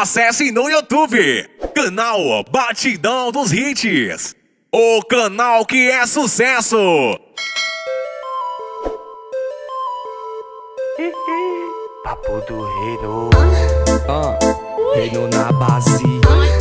Acesse no YouTube, canal Batidão dos Hits. O canal que é sucesso. Papo do reino. Ah, reino na base.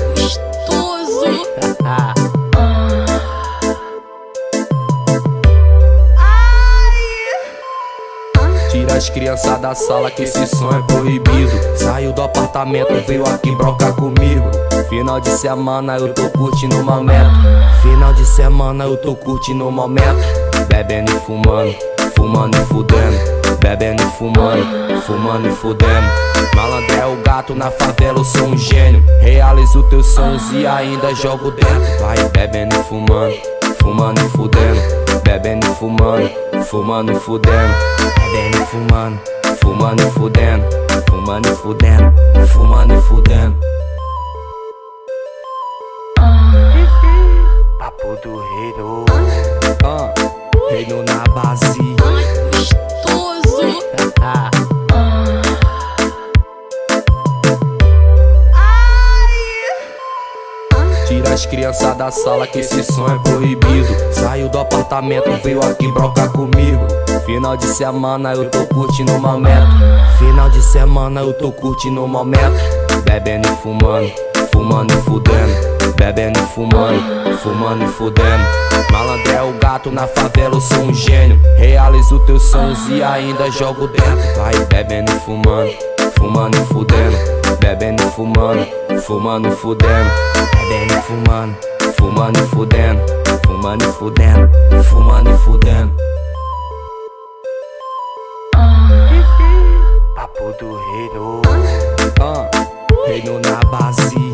Tira as crianças da sala que esse som é proibido. Saiu do apartamento, veio aqui brocar comigo. Final de semana eu tô curtindo o momento. Final de semana eu tô curtindo o momento. Bebendo e fumando, fumando e fudendo. Bebendo e fumando, fumando e fudendo. Malandro é o gato na favela, eu sou um gênio. Realizo teus sonhos e ainda jogo dentro. Vai bebendo e fumando, fumando e fudendo. Bebendo e fumando, fumando e fudendo. Bebendo e fumando, fumando e fudendo. Fumando e fudendo, fumando e fudendo. Papo do reino. Ah, reino as crianças da sala que esse som é proibido. Saiu do apartamento, veio aqui brocar comigo. Final de semana eu tô curtindo o momento. Final de semana eu tô curtindo o momento. Bebendo e fumando, fumando e fudendo. Bebendo e fumando, fumando e fudendo. Malandro é o gato na favela, eu sou um gênio. Realizo teus sonhos e ainda jogo dentro. Vai bebendo e fumando, fumando e fudendo. Bebendo e fumando, fumando e fudendo. Bebendo e fumando, fumando e fudendo. Fumando e fudendo, fumando e fudendo. Papo do reino. Ah, reino na base.